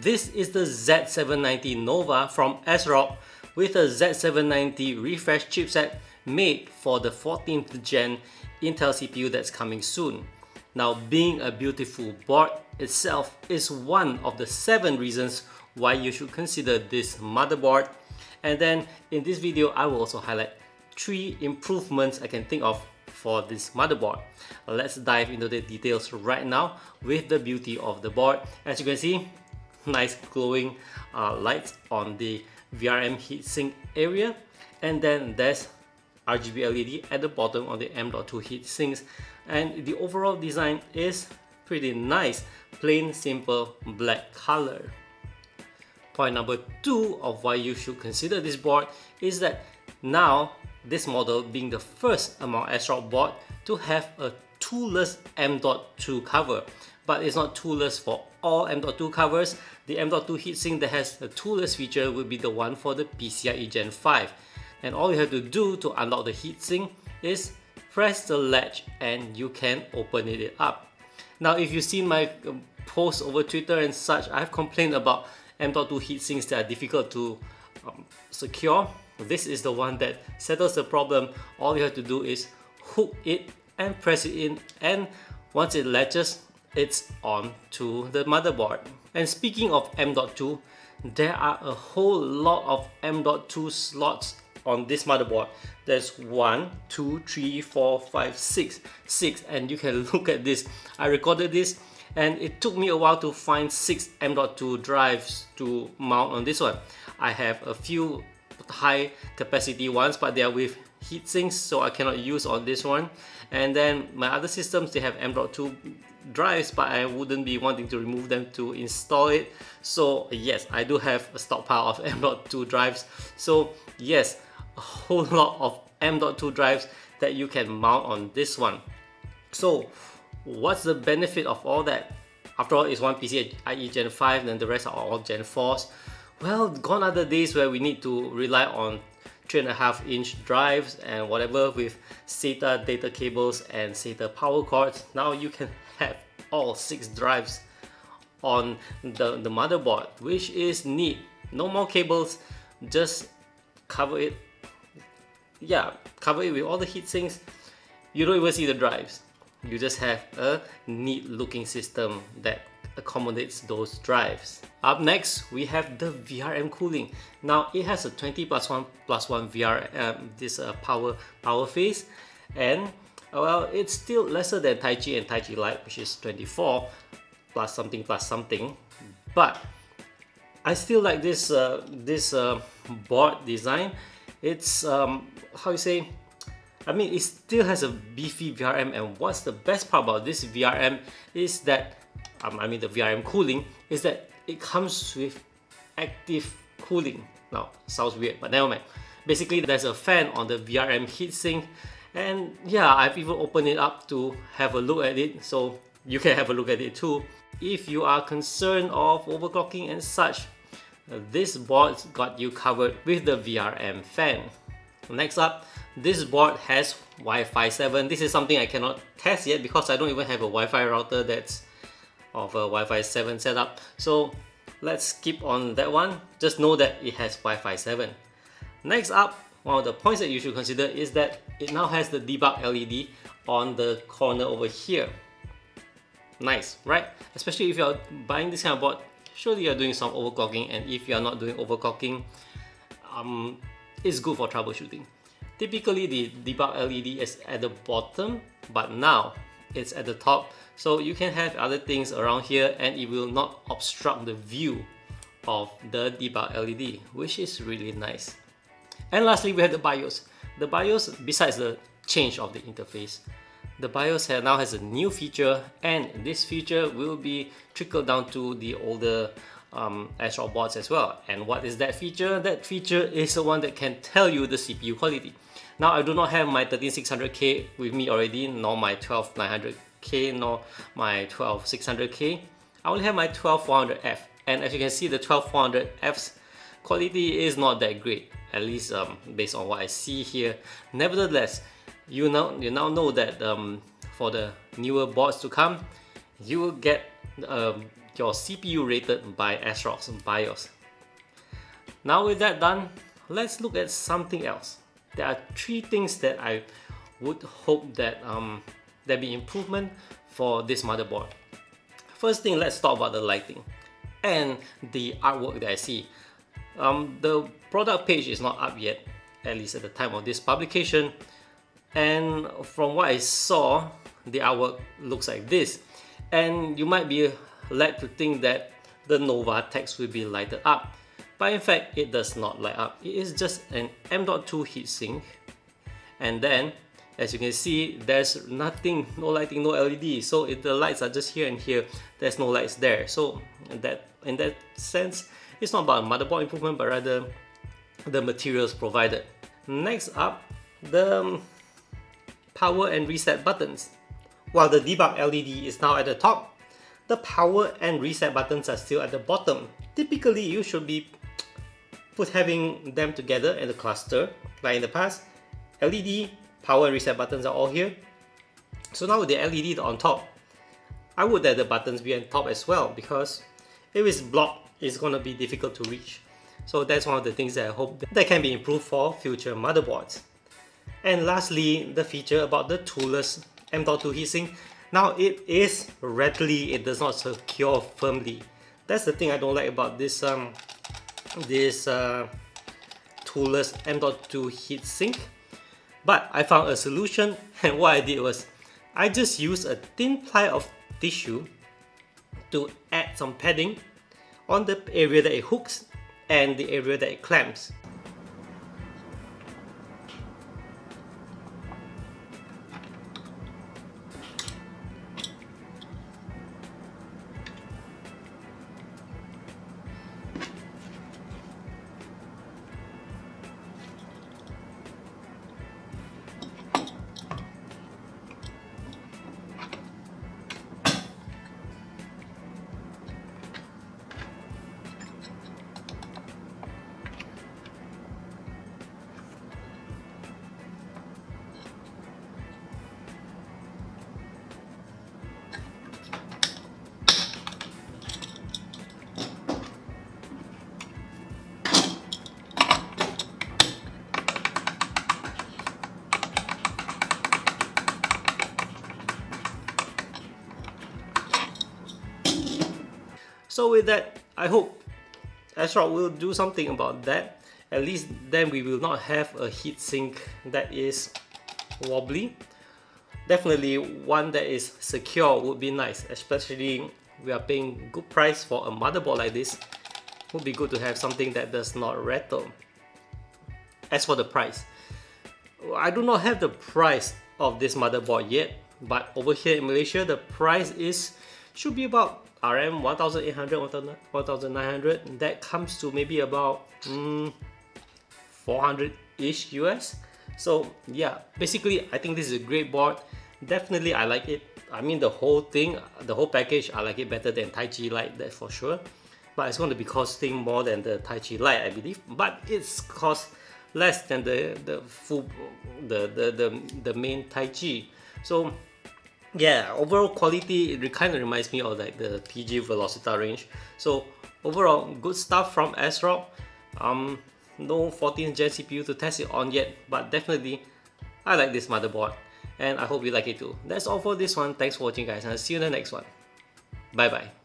This is the Z790 Nova from ASRock with a Z790 refresh chipset made for the 14th gen Intel CPU that's coming soon. Now being a beautiful board itself is one of the 7 reasons why you should consider this motherboard and then in this video I will also highlight 3 improvements I can think of for this motherboard. Let's dive into the details right now with the beauty of the board. As you can see, nice glowing uh, lights on the VRM heatsink area. And then there's RGB LED at the bottom of the M.2 heatsinks. And the overall design is pretty nice. Plain simple black color. Point number two of why you should consider this board is that now this model being the first among ASRock board to have a toolless M.2 cover but it's not toolless for all M.2 covers. The M.2 heatsink that has a toolless feature will be the one for the PCIe Gen 5 and all you have to do to unlock the heatsink is press the latch and you can open it up. Now if you've seen my um, posts over Twitter and such, I've complained about M.2 heatsinks that are difficult to um, secure. This is the one that settles the problem. All you have to do is hook it and press it in and once it latches, it's on to the motherboard. And speaking of M.2, there are a whole lot of M.2 slots on this motherboard. There's one two three four five six six. And you can look at this. I recorded this and it took me a while to find six m.2 drives to mount on this one. I have a few high capacity ones but they are with heat sinks so I cannot use on this one. And then my other systems they have M.2 drives but I wouldn't be wanting to remove them to install it. So yes I do have a stockpile of M.2 drives. So yes a whole lot of M.2 drives that you can mount on this one. So what's the benefit of all that? After all it's one PCIe Gen 5 and the rest are all Gen 4s well gone are the days where we need to rely on three and a half inch drives and whatever with SATA data cables and SATA power cords. Now you can have all six drives on the, the motherboard, which is neat. No more cables, just cover it. Yeah, cover it with all the heat sinks. You don't even see the drives. You just have a neat looking system that accommodates those drives. Up next, we have the VRM cooling. Now it has a 20 plus 1 plus 1 VR, um, this uh, power, power phase and well, it's still lesser than Taichi and Taichi Lite which is 24 plus something plus something but I still like this uh, this uh, board design. It's um, how you say I mean, it still has a beefy VRM and what's the best part about this VRM is that um, I mean the VRM cooling, is that it comes with active cooling. Now, sounds weird, but never mind. Basically, there's a fan on the VRM heatsink, and yeah, I've even opened it up to have a look at it, so you can have a look at it too. If you are concerned of overclocking and such, this board's got you covered with the VRM fan. Next up, this board has Wi-Fi 7. This is something I cannot test yet because I don't even have a Wi-Fi router that's of a Wi-Fi 7 setup. So let's skip on that one. Just know that it has Wi-Fi 7. Next up, one of the points that you should consider is that it now has the debug LED on the corner over here. Nice, right? Especially if you're buying this kind of board, surely you're doing some overclocking and if you're not doing overclocking, um, it's good for troubleshooting. Typically the debug LED is at the bottom, but now it's at the top so you can have other things around here and it will not obstruct the view of the debug LED which is really nice and lastly we have the BIOS the BIOS besides the change of the interface the BIOS now has a new feature and this feature will be trickled down to the older um, ASRock boards as well. And what is that feature? That feature is the one that can tell you the CPU quality. Now I do not have my 13600K with me already, nor my 12900K, nor my 12600K. I only have my 12400F. And as you can see, the 12400F's quality is not that great, at least um, based on what I see here. Nevertheless, you now, you now know that um, for the newer boards to come, you will get um, your CPU rated by ASRock's BIOS. Now with that done, let's look at something else. There are three things that I would hope that um, there be improvement for this motherboard. First thing, let's talk about the lighting and the artwork that I see. Um, the product page is not up yet, at least at the time of this publication. And from what I saw, the artwork looks like this. And you might be led to think that the Nova text will be lighted up. But in fact, it does not light up. It is just an M.2 heatsink. And then, as you can see, there's nothing, no lighting, no LED. So if the lights are just here and here, there's no lights there. So in that, in that sense, it's not about motherboard improvement, but rather the materials provided. Next up, the um, power and reset buttons. While the debug LED is now at the top, the power and reset buttons are still at the bottom. Typically, you should be put having them together in a cluster, like in the past. LED, power and reset buttons are all here. So now with the LED on top, I would that the buttons be on top as well because if it's blocked, it's gonna be difficult to reach. So that's one of the things that I hope that can be improved for future motherboards. And lastly, the feature about the toolless M.2 heatsink. Now it is rattly, it does not secure firmly. That's the thing I don't like about this um, this uh, toolless M.2 heatsink. But I found a solution and what I did was I just used a thin ply of tissue to add some padding on the area that it hooks and the area that it clamps. So with that, I hope ASRock will do something about that. At least then we will not have a heatsink that is wobbly. Definitely one that is secure would be nice, especially we are paying good price for a motherboard like this. Would be good to have something that does not rattle. As for the price, I do not have the price of this motherboard yet, but over here in Malaysia, the price is should be about RM 1800 1900 that comes to maybe about mm, 400 ish US so yeah basically I think this is a great board. Definitely I like it. I mean the whole thing the whole package I like it better than Taichi Lite that's for sure. But it's going to be costing more than the Taichi Lite I believe. But it's cost less than the the full the the the, the main Taichi so yeah overall quality it kind of reminds me of like the PG Velocita range. So overall good stuff from ASRock. Um no 14th gen CPU to test it on yet but definitely I like this motherboard and I hope you like it too. That's all for this one. Thanks for watching guys and I'll see you in the next one. Bye bye